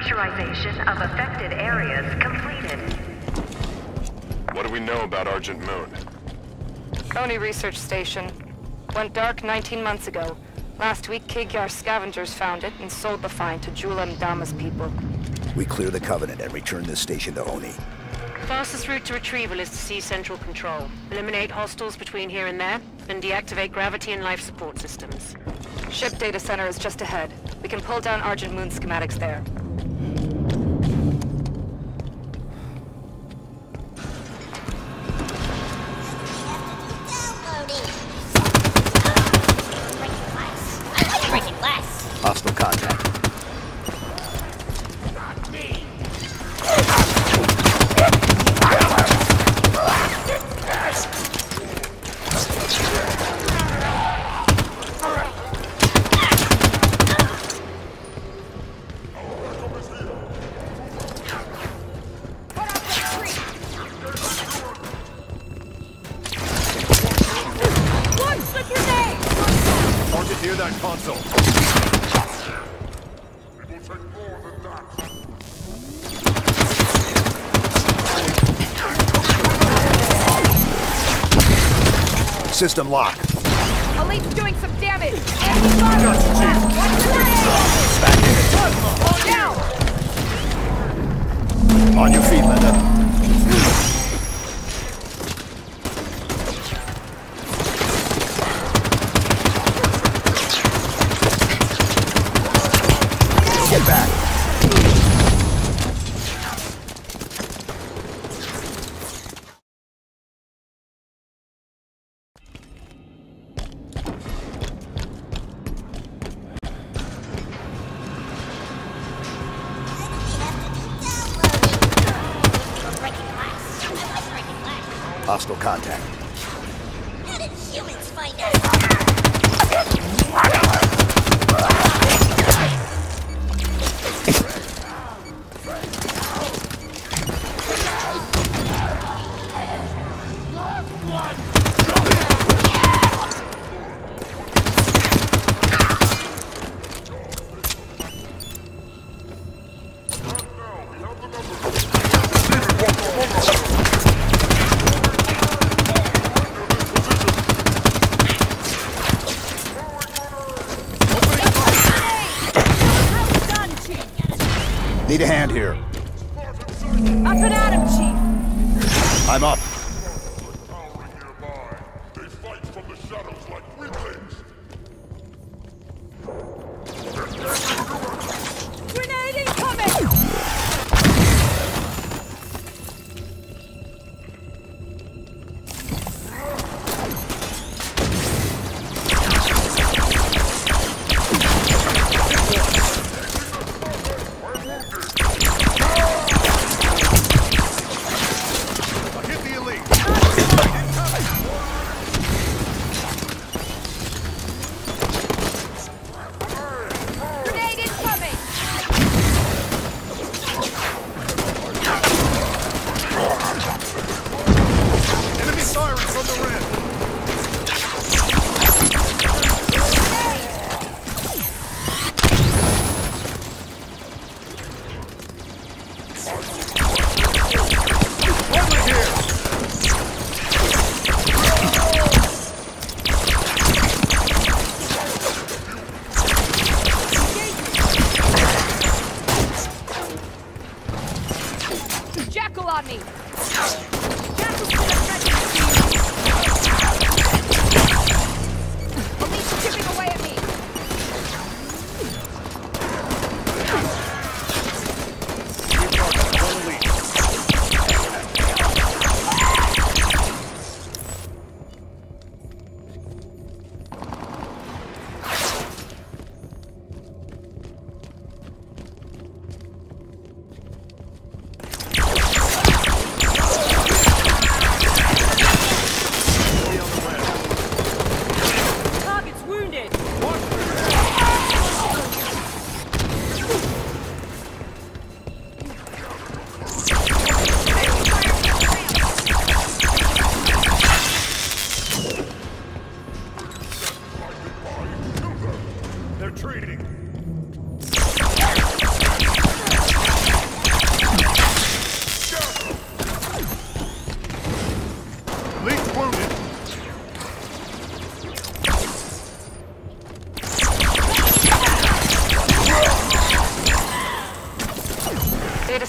Depressurization of affected areas completed. What do we know about Argent Moon? Coney Research Station. Went dark 19 months ago. Last week, Kig-Yar scavengers found it and sold the find to Jul 'Mdama's people. We clear the Covenant and return this station to ONI. Fastest route to retrieval is to seize central control. Eliminate hostiles between here and there, and deactivate gravity and life support systems. Ship data center is just ahead. We can pull down Argent Moon schematics there. System lock. Elite's doing some damage! On your feet, Linda. Hostile contact. Chief! I'm up.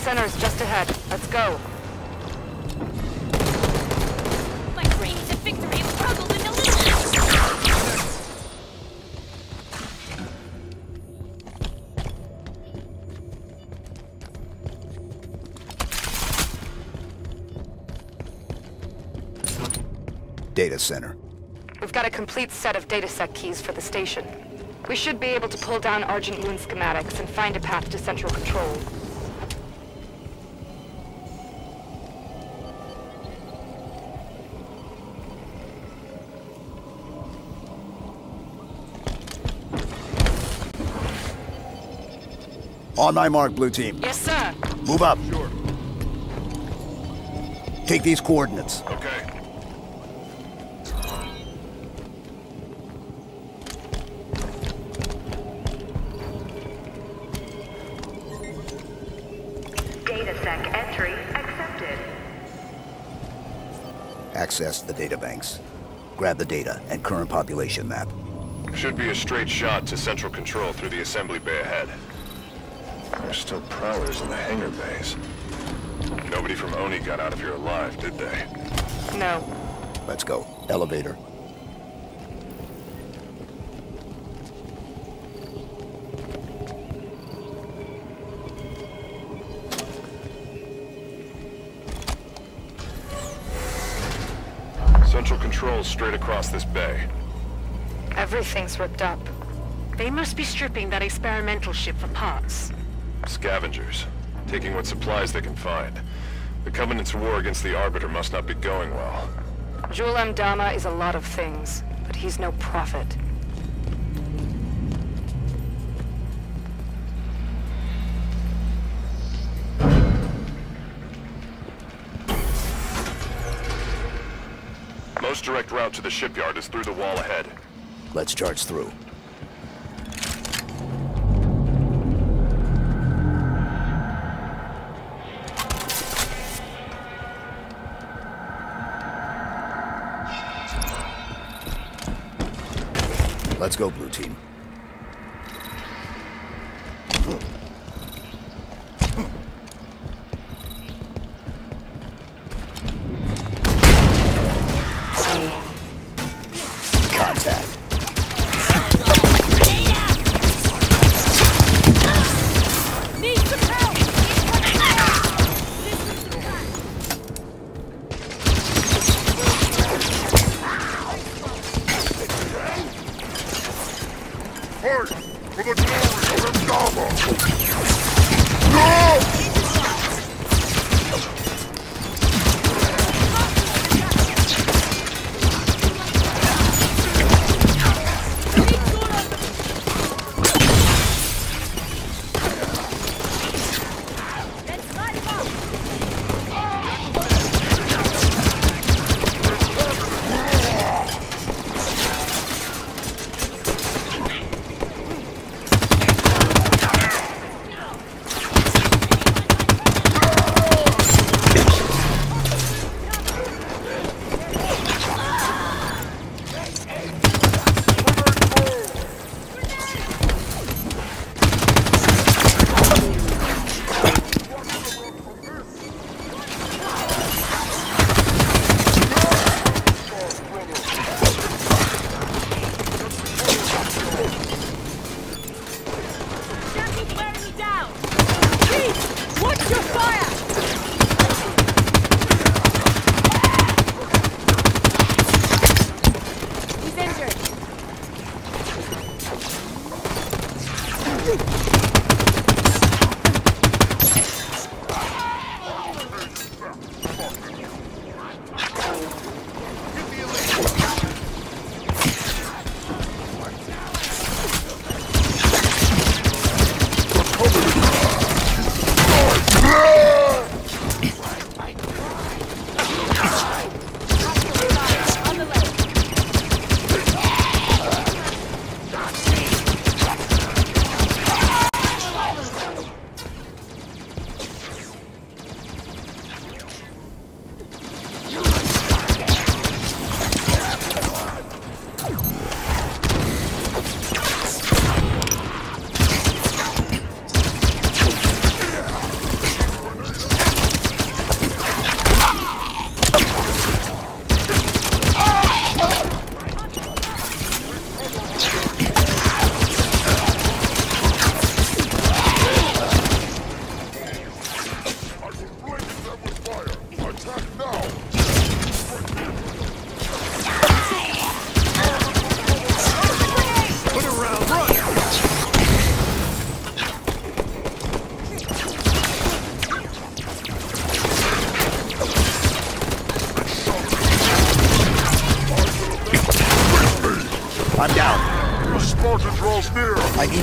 Center is just ahead. Let's go. My brain is a victory of struggle with no. Data center. We've got a complete set of datasec keys for the station. We should be able to pull down Argent Moon schematics and find a path to central control. On my mark, blue team. Yes, sir. Move up. Sure. Take these coordinates. Okay. Datasec entry accepted. Access the data banks. Grab the data and current population map. Should be a straight shot to central control through the assembly bay ahead. There's still prowlers in the hangar bays. Nobody from ONI got out of here alive, did they? No. Let's go. Elevator. Central control's straight across this bay. Everything's ripped up. They must be stripping that experimental ship for parts. Scavengers. Taking what supplies they can find. The Covenant's war against the Arbiter must not be going well. Jul 'Mdama is a lot of things, but he's no prophet. Most direct route to the shipyard is through the wall ahead. Let's charge through. Let's go, blue team. Fight for the glory of 'Mdama!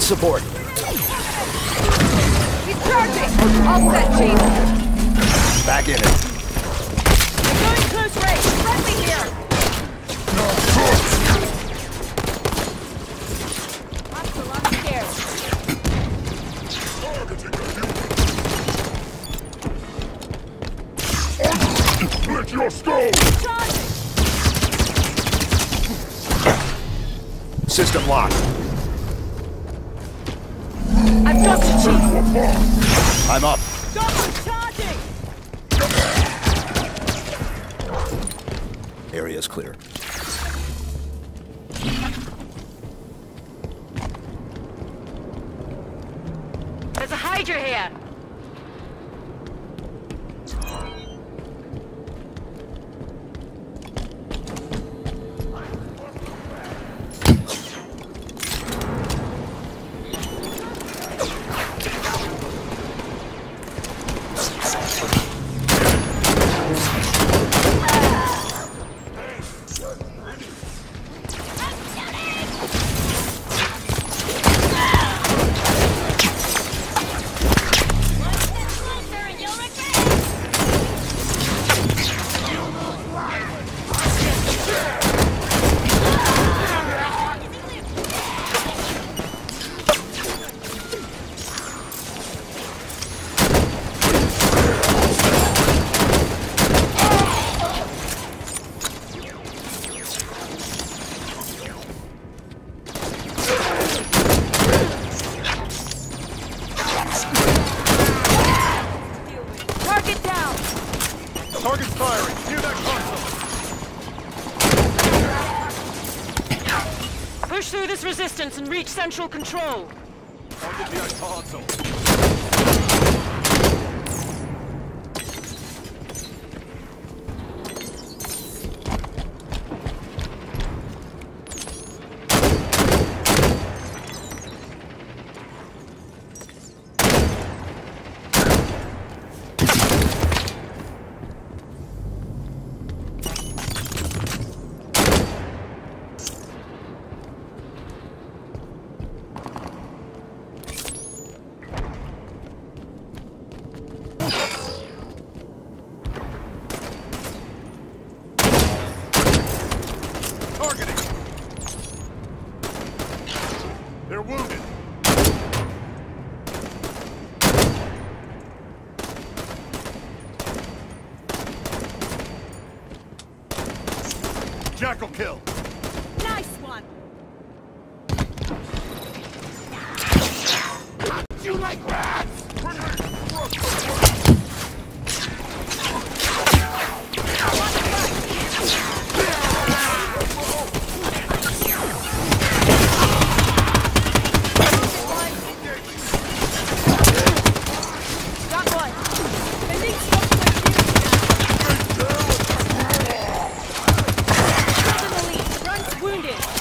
Support. He's charging! All set, Chief. Back in it. Going close range. Friendly here. Hostile on the stairs. Let your skull! Charging! System locked. I've got you, Chief. I'm up. Him charging! Area's clear. There's a Hydra here! Central control. Jackal kill! Nice one! You like rats! Wounded!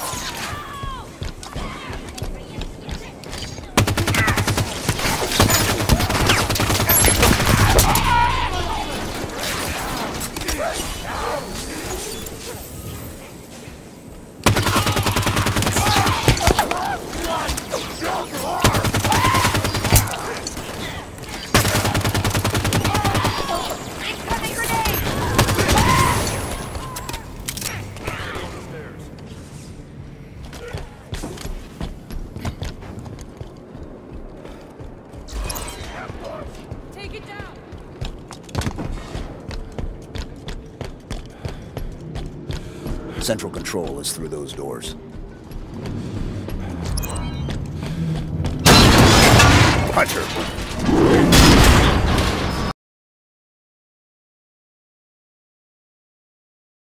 Central control is through those doors. Hunter,